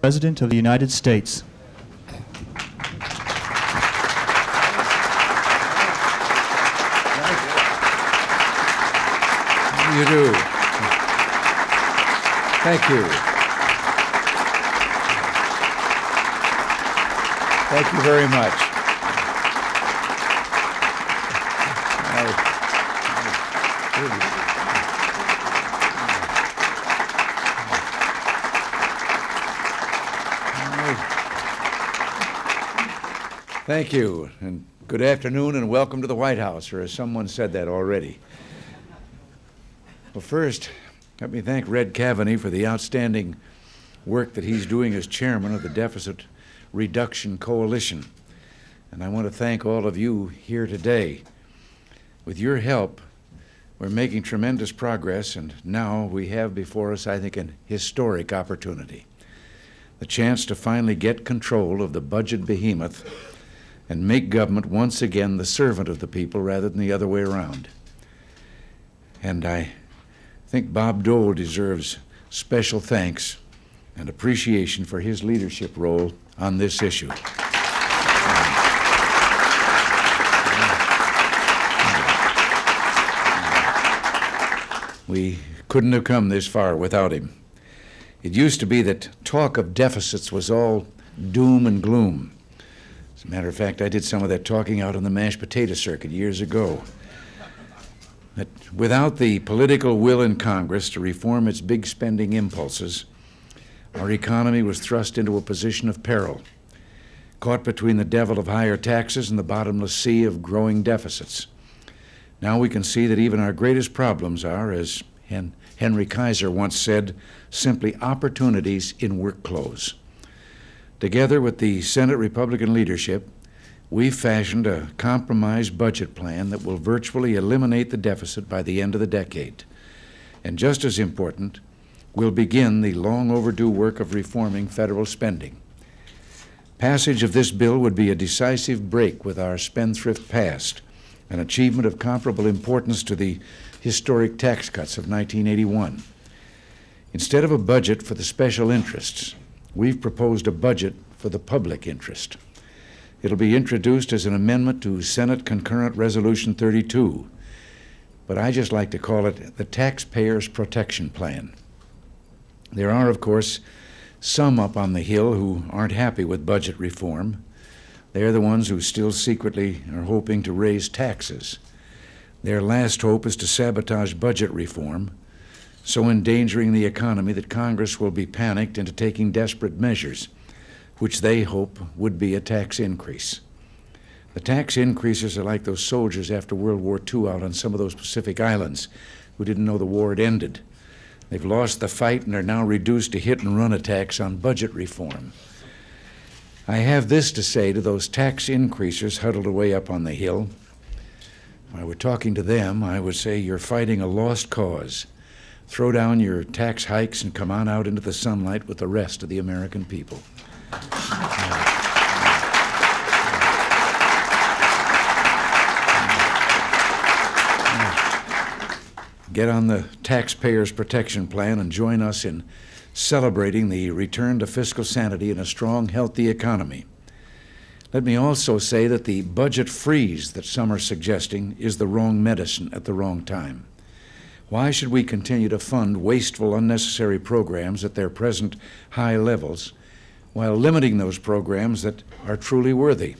President of the United States. You do. Thank you. Thank you very much. Thank you, and good afternoon, and welcome to the White House, or as someone said that already. Well, first, let me thank Red Cavaney for the outstanding work that he's doing as chairman of the Deficit Reduction Coalition. And I want to thank all of you here today. With your help, we're making tremendous progress, and now we have before us, I think, an historic opportunity the chance to finally get control of the budget behemoth and make government once again the servant of the people rather than the other way around. And I think Bob Dole deserves special thanks and appreciation for his leadership role on this issue. We couldn't have come this far without him. It used to be that talk of deficits was all doom and gloom. As a matter of fact, I did some of that talking out on the mashed potato circuit years ago. That without the political will in Congress to reform its big spending impulses, our economy was thrust into a position of peril, caught between the devil of higher taxes and the bottomless sea of growing deficits. Now we can see that even our greatest problems are, as Hen- Henry Kaiser once said, simply opportunities in work clothes. Together with the Senate Republican leadership, we've fashioned a compromise budget plan that will virtually eliminate the deficit by the end of the decade. And just as important, we'll begin the long overdue work of reforming federal spending. Passage of this bill would be a decisive break with our spendthrift past, an achievement of comparable importance to the historic tax cuts of 1981. Instead of a budget for the special interests, we've proposed a budget for the public interest. It'll be introduced as an amendment to Senate Concurrent Resolution 32, but I just like to call it the Taxpayers Protection Plan. There are, of course, some up on the Hill who aren't happy with budget reform. They're the ones who still secretly are hoping to raise taxes. Their last hope is to sabotage budget reform so endangering the economy that Congress will be panicked into taking desperate measures, which they hope would be a tax increase. The tax increases are like those soldiers after World War II out on some of those Pacific islands who didn't know the war had ended. They've lost the fight and are now reduced to hit and run attacks on budget reform. I have this to say to those tax increasers huddled away up on the hill. If I were talking to them, I would say you're fighting a lost cause throw down your tax hikes and come on out into the sunlight with the rest of the American people. Get on the Taxpayers Protection Plan and join us in celebrating the return to fiscal sanity and a strong, healthy economy. Let me also say that the budget freeze that some are suggesting is the wrong medicine at the wrong time. Why should we continue to fund wasteful, unnecessary programs at their present high levels while limiting those programs that are truly worthy?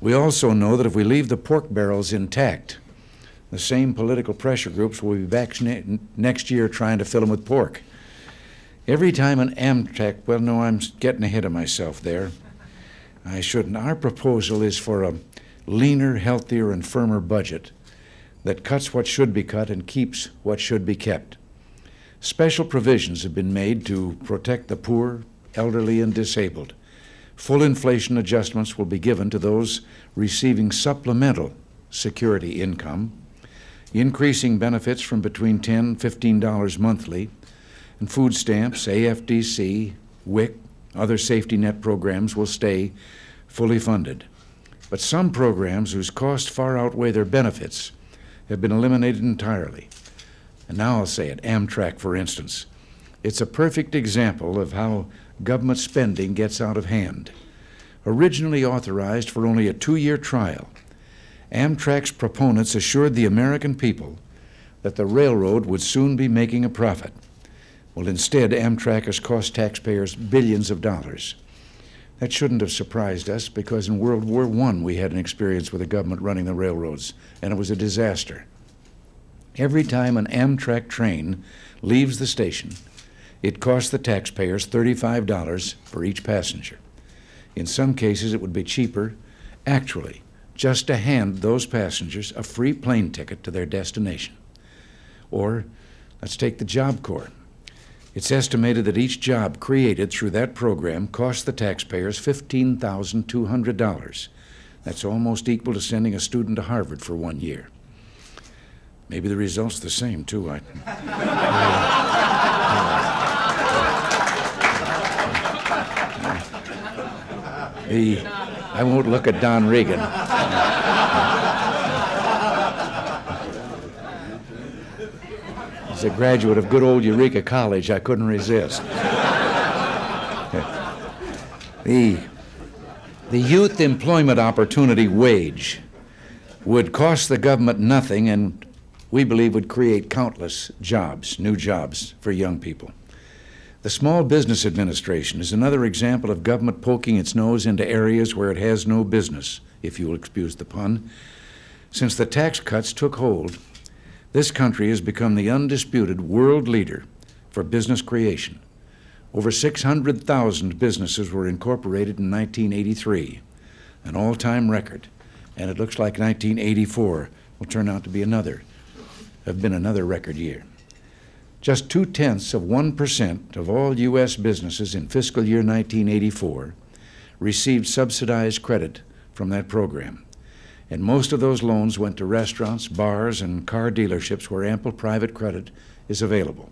We also know that if we leave the pork barrels intact, the same political pressure groups will be back ne- next year trying to fill them with pork. Every time an Amtrak, well, no, I'm getting ahead of myself there. I shouldn't. Our proposal is for a leaner, healthier, and firmer budget that cuts what should be cut and keeps what should be kept. Special provisions have been made to protect the poor, elderly, and disabled. Full inflation adjustments will be given to those receiving supplemental security income, increasing benefits from between $10 and $15 monthly, and food stamps, AFDC, WIC, other safety net programs will stay fully funded. But some programs whose costs far outweigh their benefits have been eliminated entirely. And now I'll say it Amtrak, for instance. It's a perfect example of how government spending gets out of hand. Originally authorized for only a two year trial, Amtrak's proponents assured the American people that the railroad would soon be making a profit. Well, instead, Amtrak has cost taxpayers billions of dollars. That shouldn't have surprised us because in World War I we had an experience with the government running the railroads, and it was a disaster. Every time an Amtrak train leaves the station, it costs the taxpayers $35 for each passenger. In some cases, it would be cheaper, actually, just to hand those passengers a free plane ticket to their destination. Or let's take the Job Corps. It's estimated that each job created through that program cost the taxpayers $15,200. That's almost equal to sending a student to Harvard for one year. Maybe the result's the same, too. I, the, I won't look at Don Regan. A graduate of good old Eureka College, I couldn't resist. the, the Youth Employment Opportunity Wage would cost the government nothing and we believe would create countless jobs, new jobs for young people. The Small Business Administration is another example of government poking its nose into areas where it has no business, if you will excuse the pun. Since the tax cuts took hold, this country has become the undisputed world leader for business creation. Over 600,000 businesses were incorporated in 1983, an all time record, and it looks like 1984 will turn out to be another, have been another record year. Just two tenths of 1% of all U.S. businesses in fiscal year 1984 received subsidized credit from that program and most of those loans went to restaurants, bars, and car dealerships where ample private credit is available.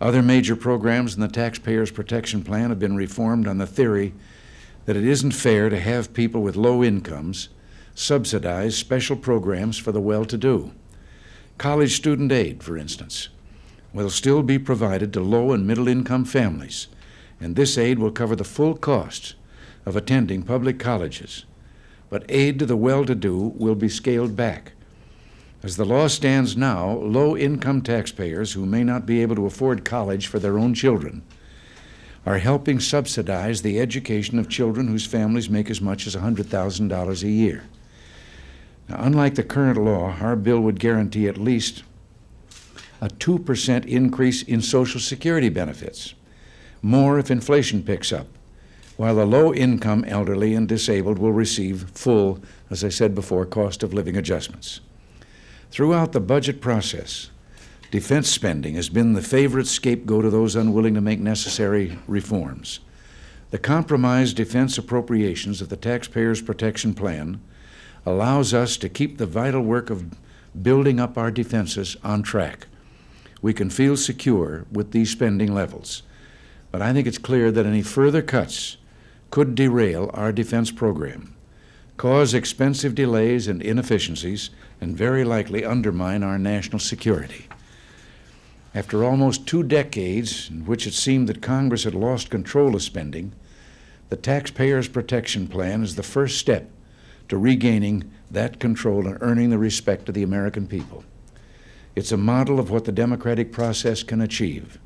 Other major programs in the Taxpayers Protection Plan have been reformed on the theory that it isn't fair to have people with low incomes subsidize special programs for the well to do. College student aid, for instance, will still be provided to low and middle income families, and this aid will cover the full cost of attending public colleges but aid to the well to do will be scaled back. As the law stands now, low income taxpayers who may not be able to afford college for their own children are helping subsidize the education of children whose families make as much as $100,000 a year. Now, unlike the current law, our bill would guarantee at least a 2% increase in Social Security benefits, more if inflation picks up while the low income elderly and disabled will receive full, as I said before, cost of living adjustments. Throughout the budget process, defense spending has been the favorite scapegoat of those unwilling to make necessary reforms. The compromised defense appropriations of the Taxpayers Protection Plan allows us to keep the vital work of building up our defenses on track. We can feel secure with these spending levels. But I think it's clear that any further cuts could derail our defense program, cause expensive delays and inefficiencies, and very likely undermine our national security. After almost two decades in which it seemed that Congress had lost control of spending, the Taxpayers Protection Plan is the first step to regaining that control and earning the respect of the American people. It's a model of what the democratic process can achieve,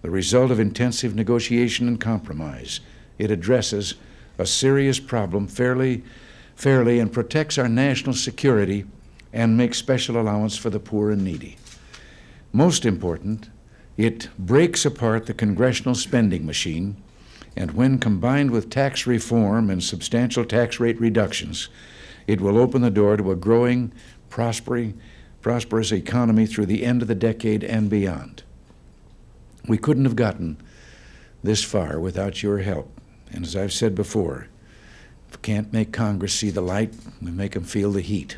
the result of intensive negotiation and compromise it addresses a serious problem fairly, fairly and protects our national security and makes special allowance for the poor and needy. Most important, it breaks apart the congressional spending machine, and when combined with tax reform and substantial tax rate reductions, it will open the door to a growing, prospering, prosperous economy through the end of the decade and beyond. We couldn't have gotten this far without your help. And as I've said before, if we can't make Congress see the light, we make them feel the heat.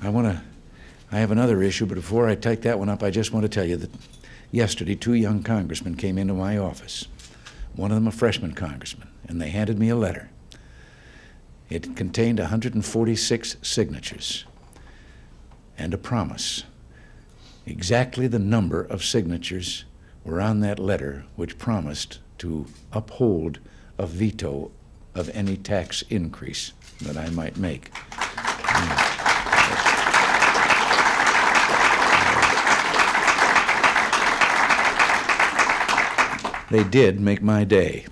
I want to, I have another issue, but before I take that one up, I just want to tell you that yesterday two young congressmen came into my office, one of them a freshman congressman, and they handed me a letter. It contained 146 signatures and a promise, exactly the number of signatures were on that letter which promised to uphold a veto of any tax increase that I might make. They did make my day.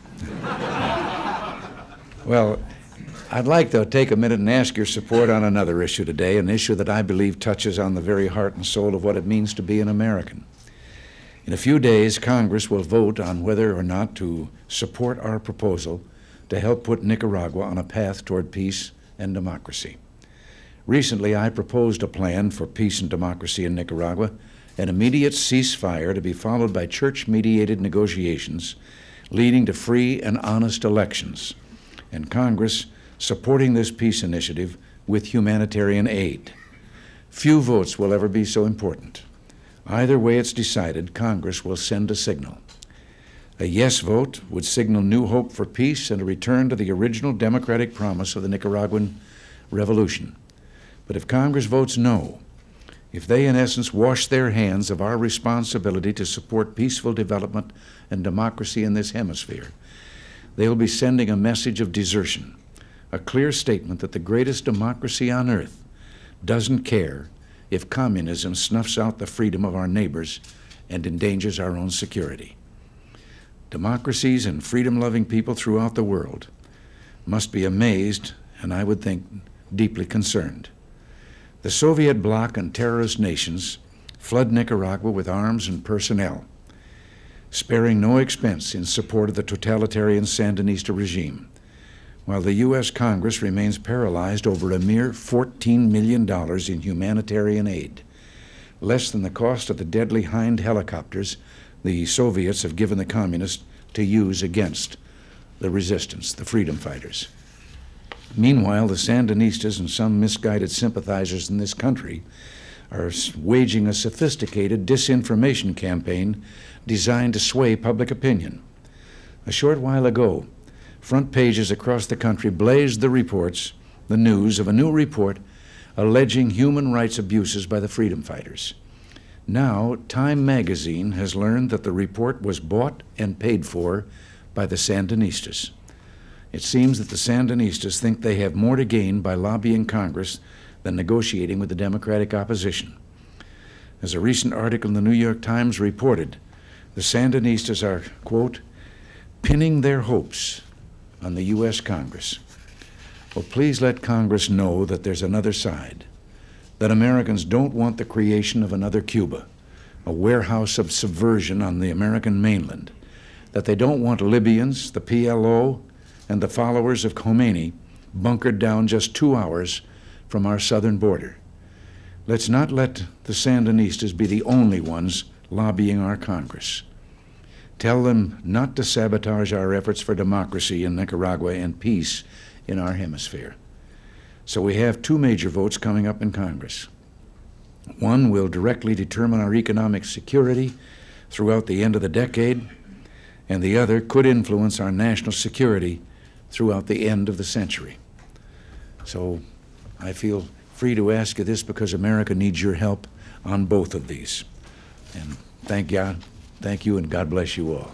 well, I'd like to take a minute and ask your support on another issue today, an issue that I believe touches on the very heart and soul of what it means to be an American. In a few days, Congress will vote on whether or not to support our proposal to help put Nicaragua on a path toward peace and democracy. Recently, I proposed a plan for peace and democracy in Nicaragua an immediate ceasefire to be followed by church mediated negotiations leading to free and honest elections, and Congress supporting this peace initiative with humanitarian aid. Few votes will ever be so important. Either way it's decided, Congress will send a signal. A yes vote would signal new hope for peace and a return to the original democratic promise of the Nicaraguan revolution. But if Congress votes no, if they, in essence, wash their hands of our responsibility to support peaceful development and democracy in this hemisphere, they will be sending a message of desertion, a clear statement that the greatest democracy on earth doesn't care if communism snuffs out the freedom of our neighbors and endangers our own security. Democracies and freedom loving people throughout the world must be amazed and I would think deeply concerned the Soviet bloc and terrorist nations flood Nicaragua with arms and personnel, sparing no expense in support of the totalitarian Sandinista regime, while the U.S. Congress remains paralyzed over a mere $14 million in humanitarian aid, less than the cost of the deadly Hind helicopters the Soviets have given the communists to use against the resistance, the freedom fighters. Meanwhile, the Sandinistas and some misguided sympathizers in this country are waging a sophisticated disinformation campaign designed to sway public opinion. A short while ago, front pages across the country blazed the reports, the news of a new report alleging human rights abuses by the freedom fighters. Now, Time magazine has learned that the report was bought and paid for by the Sandinistas. It seems that the Sandinistas think they have more to gain by lobbying Congress than negotiating with the Democratic opposition. As a recent article in the New York Times reported, the Sandinistas are, quote, pinning their hopes on the U.S. Congress. Well, please let Congress know that there's another side, that Americans don't want the creation of another Cuba, a warehouse of subversion on the American mainland, that they don't want Libyans, the PLO, and the followers of Khomeini bunkered down just two hours from our southern border. Let's not let the Sandinistas be the only ones lobbying our Congress. Tell them not to sabotage our efforts for democracy in Nicaragua and peace in our hemisphere. So we have two major votes coming up in Congress. One will directly determine our economic security throughout the end of the decade, and the other could influence our national security throughout the end of the century. So I feel free to ask you this because America needs your help on both of these. And thank God, thank you, and God bless you all.